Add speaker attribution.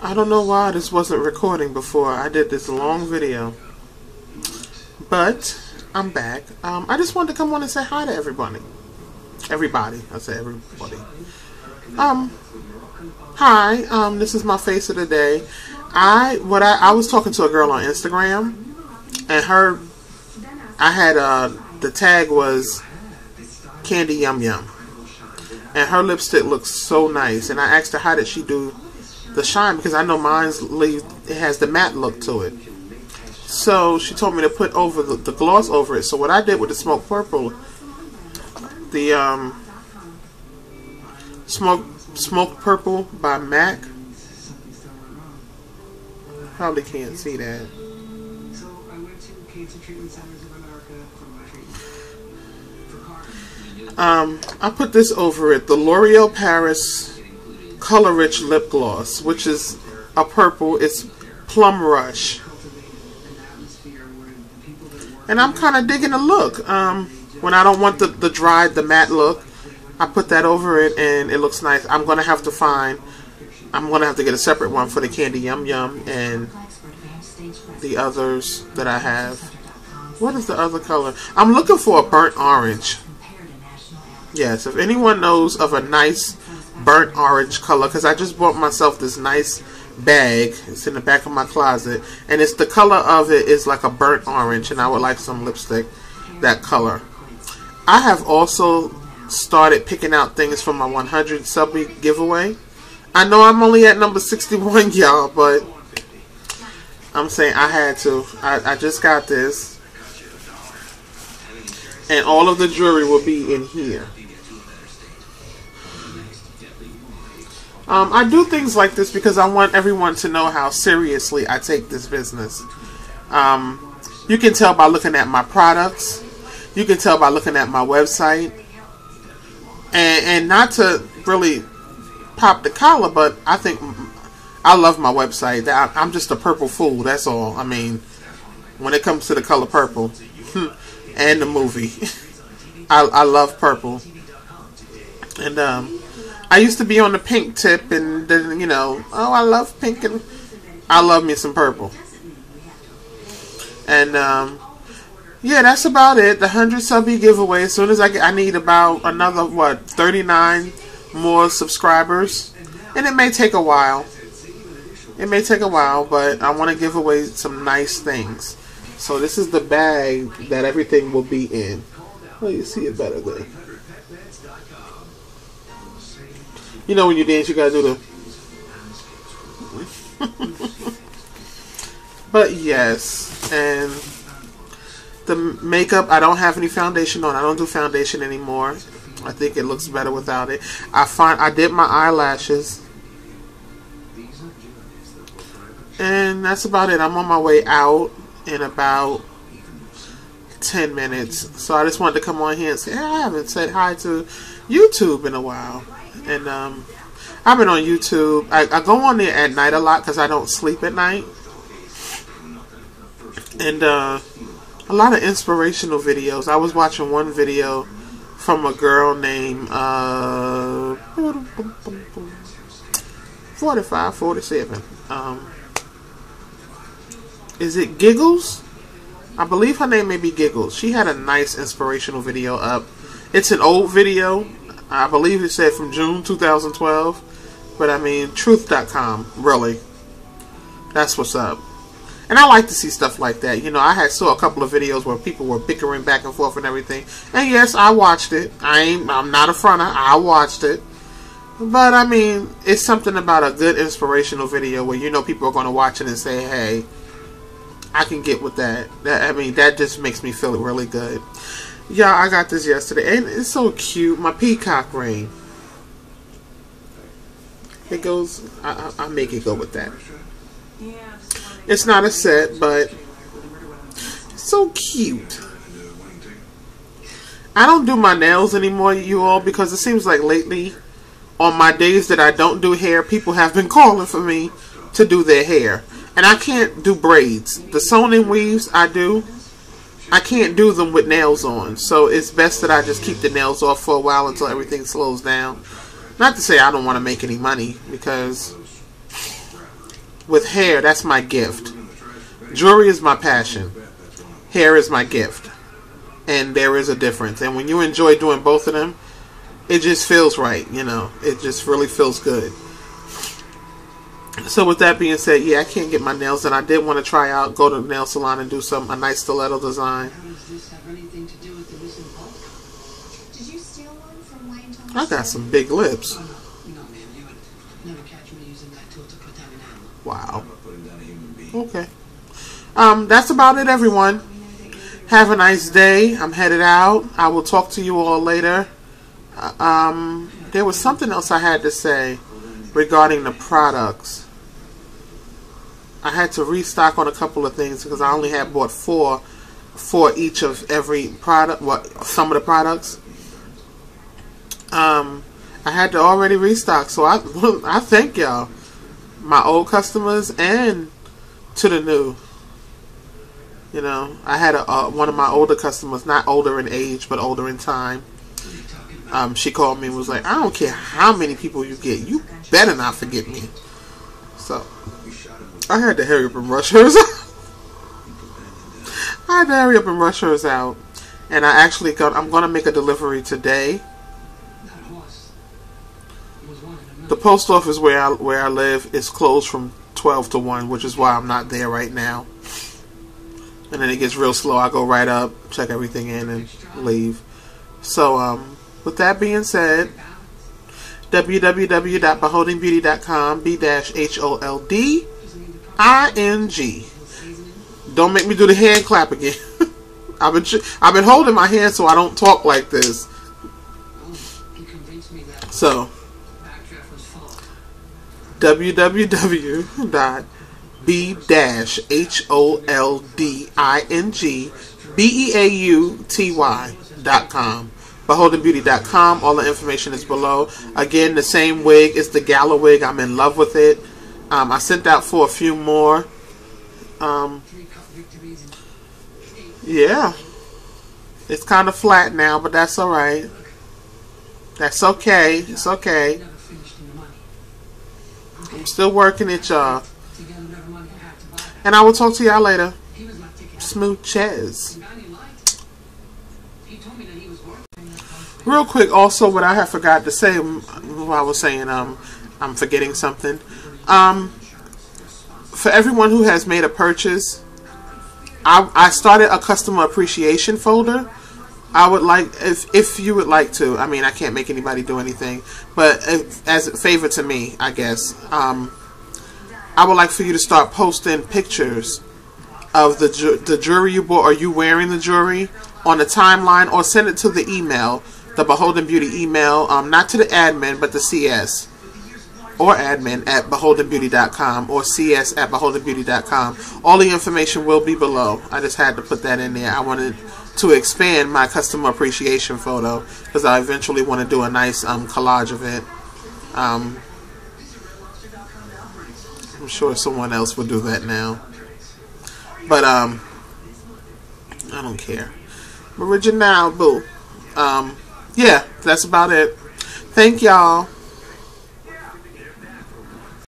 Speaker 1: I don't know why this wasn't recording before I did this long video. But I'm back. Um, I just wanted to come on and say hi to everybody. Everybody. I say everybody. Um, hi. Um, this is my face of the day. I what I I was talking to a girl on Instagram, and her, I had uh the tag was Candy Yum Yum, and her lipstick looks so nice. And I asked her how did she do the shine because I know mine's leave it has the matte look to it. So she told me to put over the, the gloss over it. So what I did with the smoke purple, the um smoke smoke purple by MAC. Probably can't see that. Um, I put this over it, the L'Oreal Paris Color Rich Lip Gloss, which is a purple. It's Plum Rush. And I'm kind of digging the look. Um, when I don't want the, the dried, the matte look, I put that over it and it looks nice. I'm going to have to find, I'm going to have to get a separate one for the Candy Yum Yum and the others that I have. What is the other color? I'm looking for a burnt orange. Yes, if anyone knows of a nice burnt orange color, because I just bought myself this nice bag. It's in the back of my closet, and it's the color of it is like a burnt orange, and I would like some lipstick that color. I have also started picking out things for my 100 subby giveaway. I know I'm only at number 61, y'all, but I'm saying I had to. I, I just got this. And all of the jewelry will be in here. Um, I do things like this because I want everyone to know how seriously I take this business. Um, you can tell by looking at my products. You can tell by looking at my website. And, and not to really pop the collar, but I think I love my website. I'm just a purple fool. That's all. I mean, when it comes to the color purple and the movie, I, I love purple. And um, I used to be on the pink tip, and then you know, oh, I love pink, and I love me some purple. And um, yeah, that's about it. The hundred subby giveaway. As soon as I get, I need about another what thirty nine more subscribers, and it may take a while. It may take a while, but I want to give away some nice things. So this is the bag that everything will be in. Oh, you see it better there. You know when you dance, you gotta do the. but yes, and the makeup. I don't have any foundation on. I don't do foundation anymore. I think it looks better without it. I find I did my eyelashes, and that's about it. I'm on my way out in about. 10 minutes. So I just wanted to come on here and say, hey, I haven't said hi to YouTube in a while. And um, I've been on YouTube. I, I go on there at night a lot because I don't sleep at night. And uh, a lot of inspirational videos. I was watching one video from a girl named uh, 45, 47. Um, is it Giggles? I believe her name may be Giggles. She had a nice inspirational video up. It's an old video. I believe it said from June 2012. But I mean, truth.com, really. That's what's up. And I like to see stuff like that. You know, I had saw a couple of videos where people were bickering back and forth and everything. And yes, I watched it. I ain't I'm not a fronter. I watched it. But I mean, it's something about a good inspirational video where you know people are going to watch it and say, "Hey, I can get with that." That I mean, that just makes me feel really good. Yeah, I got this yesterday, and it's so cute. My peacock ring. It goes. I, I, make it go with that. It's not a set, but it's so cute. I don't do my nails anymore, you all, because it seems like lately, on my days that I don't do hair, people have been calling for me to do their hair. And I can't do braids. The sewn in weaves I do, I can't do them with nails on. So it's best that I just keep the nails off for a while until everything slows down. Not to say I don't want to make any money, because with hair, that's my gift. Jewelry is my passion. Hair is my gift. And there is a difference. And when you enjoy doing both of them, it just feels right, you know. It just really feels good. So with that being said, yeah, I can't get my nails done. I did want to try out, go to the nail salon and do some a nice stiletto design.
Speaker 2: How does this have anything to do with the recent bulk?
Speaker 3: Did you steal one from Wayne Thomas?
Speaker 1: I got some big lips.
Speaker 2: Oh, no, no, ma'am. You would never catch me using that tool to put down an animal.
Speaker 1: Wow. Okay. Um, that's about it, everyone. Have a nice day. I'm headed out. I will talk to you all later. Uh, Um, there was something else I had to say regarding the products. I had to restock on a couple of things because I only had bought four for each of every product. What some of the products. Um, I had to already restock, so I I thank y'all, my old customers and to the new. You know, I had a one of my older customers, not older in age, but older in time. Um, she called me and was like, "I don't care how many people you get, you better not forget me." So I had to hurry up and rush hers. out. I had to hurry up and rush hers out, and I actually got. I'm gonna make a delivery today. The post office where I where I live is closed from twelve to one, which is why I'm not there right now. And then it gets real slow. I go right up, check everything in, and leave. So, um, with that being said, www.beholdingbeauty.com, b dash h o l d i n g. Don't make me do the hand clap again. I've been I've been holding my hand so I don't talk like this. So. www.b-holding-b-e-a-u-t-y.com b-holdingbeauty.com all the information is below again the same wig is the gala wig i'm in love with it um, i sent out for a few more. Um, yeah. It's kind of flat now but that's all right that's okay. It's okay. I'm still working it y'all. And i will talk to y'all later. Smooth chaz. Real quick, also, what I have forgot to say while I was saying, um, I'm forgetting something. Um, for everyone who has made a purchase, I, I started a customer appreciation folder. I would like, if if you would like to, I mean, I can't make anybody do anything, but if, as a favor to me, I guess, um, I would like for you to start posting pictures of the ju- the jewelry you bought or you wearing the jewelry on the timeline or send it to the email, the B-Holding Beauty email, um, not to the admin but the CS or admin at b-holdingbeauty.com or cs at b-holdingbeauty.com. All the information will be below. I just had to put that in there. I wanted to expand my customer appreciation photo because I eventually want to do a nice um, collage of it. Um, I'm sure someone else will do that now. But um, I don't care. Original, boo. Um, yeah, that's about it. Thank y'all.